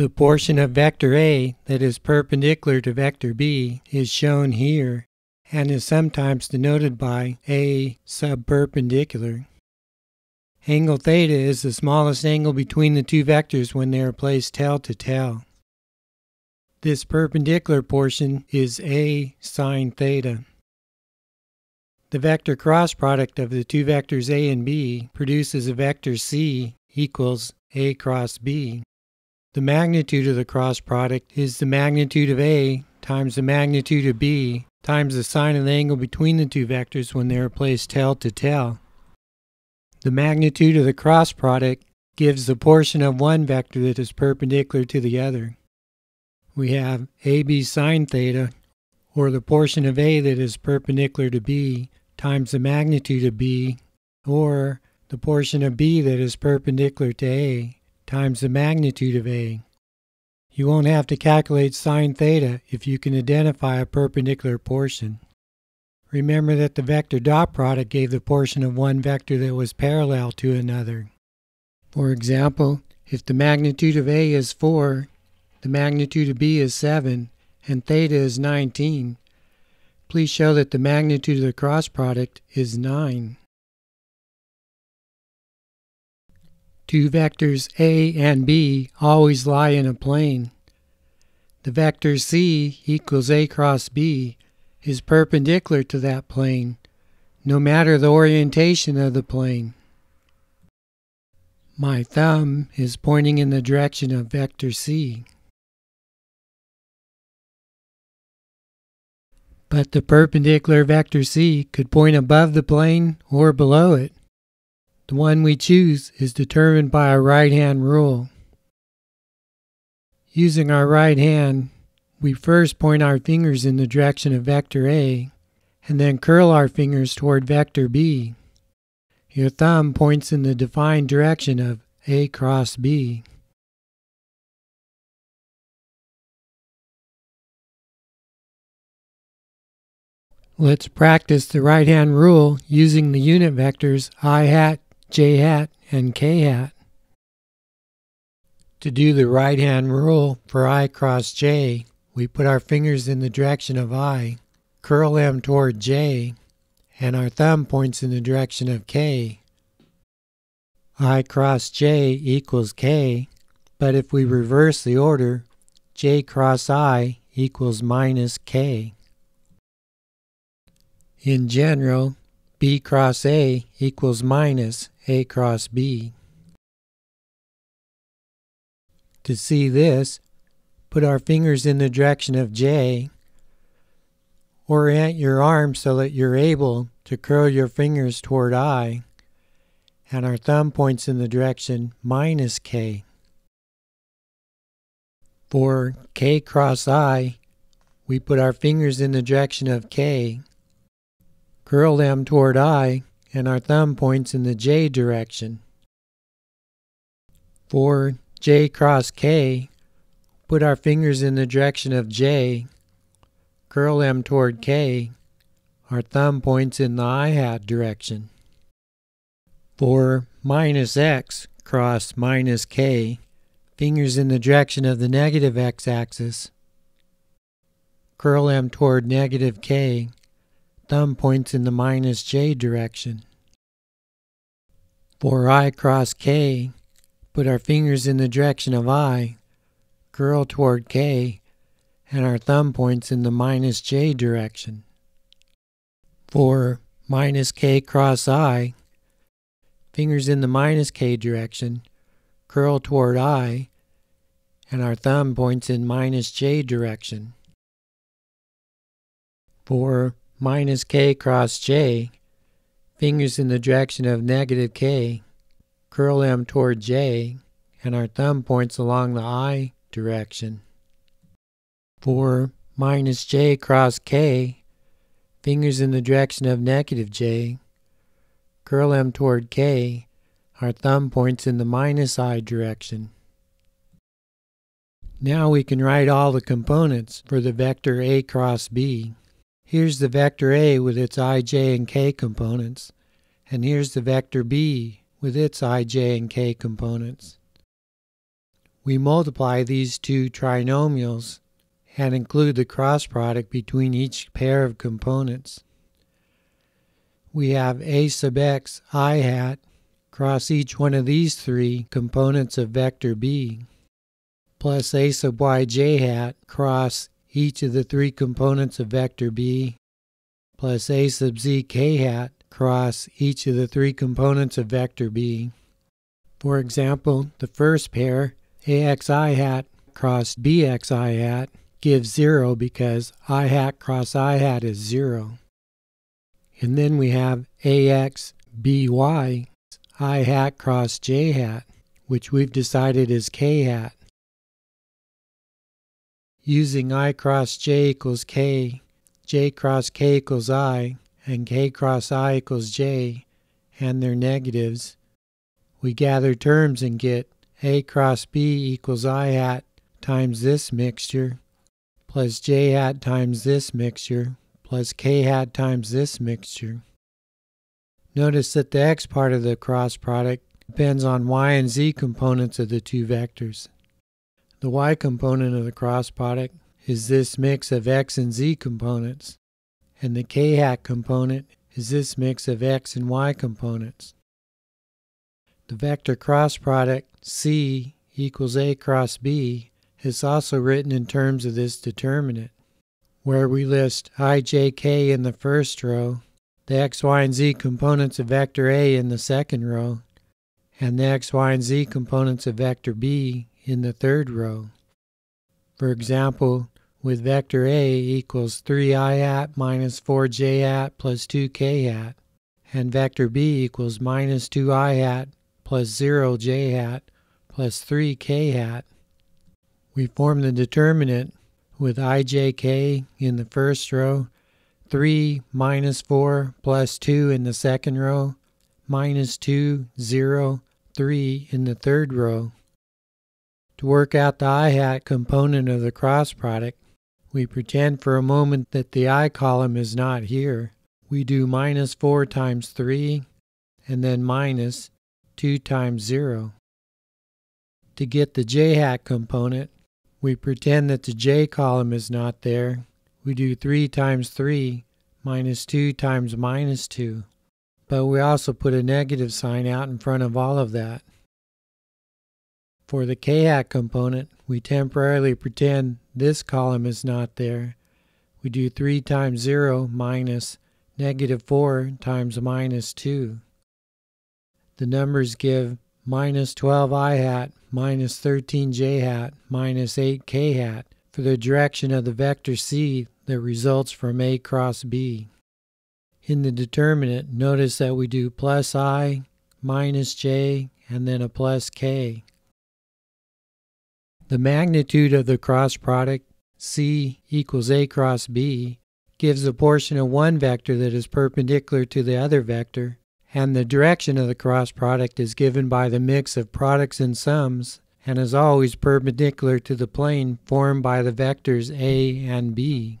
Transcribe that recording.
The portion of vector A that is perpendicular to vector B is shown here and is sometimes denoted by A subperpendicular. Angle theta is the smallest angle between the two vectors when they are placed tail to tail. This perpendicular portion is A sine theta. The vector cross product of the two vectors A and B produces a vector C equals A cross B. The magnitude of the cross product is the magnitude of A times the magnitude of B times the sine of the angle between the two vectors when they are placed tail to tail. The magnitude of the cross product gives the portion of one vector that is perpendicular to the other. We have AB sine theta, or the portion of A that is perpendicular to B, times the magnitude of B, or the portion of B that is perpendicular to A, times the magnitude of A. You won't have to calculate sine theta if you can identify a perpendicular portion. Remember that the vector dot product gave the portion of one vector that was parallel to another. For example, if the magnitude of A is 4, the magnitude of B is 7, and theta is 19, please show that the magnitude of the cross product is 9. Two vectors A and B always lie in a plane. The vector C equals A cross B is perpendicular to that plane, no matter the orientation of the plane. My thumb is pointing in the direction of vector C. But the perpendicular vector C could point above the plane or below it. The one we choose is determined by our right hand rule. Using our right hand, we first point our fingers in the direction of vector A and then curl our fingers toward vector B. Your thumb points in the defined direction of A cross B. Let's practice the right hand rule using the unit vectors i hat, j hat, and k hat. To do the right hand rule for i cross j, we put our fingers in the direction of i, curl them toward j, and our thumb points in the direction of k. i cross j equals k, but if we reverse the order, j cross i equals minus k. In general, b cross a equals minus a cross B. To see this, put our fingers in the direction of J. Orient your arm so that you're able to curl your fingers toward I, and our thumb points in the direction minus K. For K cross I, we put our fingers in the direction of K, curl them toward I, and our thumb points in the J direction. For J cross K, put our fingers in the direction of J, curl them toward K, our thumb points in the I hat direction. For minus X cross minus K, fingers in the direction of the negative X axis, curl them toward negative K, thumb points in the minus j direction. For i cross k, put our fingers in the direction of i, curl toward k, and our thumb points in the minus j direction. For minus k cross i, fingers in the minus k direction, curl toward i, and our thumb points in minus j direction. For minus k cross j, fingers in the direction of negative k, curl them toward j, and our thumb points along the i direction. For minus j cross k, fingers in the direction of negative j, curl them toward k, our thumb points in the minus i direction. Now we can write all the components for the vector a cross b. Here's the vector A with its i, j, and k components, and here's the vector B with its i, j, and k components. We multiply these two trinomials and include the cross product between each pair of components. We have a sub x i hat cross each one of these three components of vector b plus a sub y j hat cross each of the three components of vector b plus a sub z k hat cross each of the three components of vector b. For example, the first pair, ax i hat cross bx i hat, gives 0 because i hat cross i hat is 0. And then we have ax by i hat cross j hat, which we've decided is k hat. Using i cross j equals k, j cross k equals i, and k cross i equals j, and their negatives, we gather terms and get a cross b equals i hat times this mixture plus j hat times this mixture plus k hat times this mixture. Notice that the x part of the cross product depends on y and z components of the two vectors. The y component of the cross product is this mix of x and z components, and the k hat component is this mix of x and y components. The vector cross product c equals a cross b is also written in terms of this determinant, where we list ijk in the first row, the x, y, and z components of vector A in the second row, and the x, y, and z components of vector B in the third row. For example, with vector A equals 3i hat minus 4j hat plus 2k hat, and vector B equals minus 2i hat plus 0j hat plus 3k hat, we form the determinant with ijk in the first row, 3 minus 4 plus 2 in the second row, minus 2, 0, 3 in the third row. To work out the i hat component of the cross product, we pretend for a moment that the i column is not here. We do minus 4 times 3 and then minus 2 times 0. To get the j hat component, we pretend that the j column is not there. We do 3 times 3 minus 2 times minus 2. But we also put a negative sign out in front of all of that. For the k-hat component, we temporarily pretend this column is not there. We do 3 times 0 minus negative 4 times minus 2. The numbers give minus 12 i hat minus 13 j hat minus 8 k hat for the direction of the vector c that results from a cross b. In the determinant, notice that we do plus i, minus j, and then a plus k. The magnitude of the cross product c equals a cross b gives a portion of one vector that is perpendicular to the other vector and the direction of the cross product is given by the mix of products and sums and is always perpendicular to the plane formed by the vectors a and b.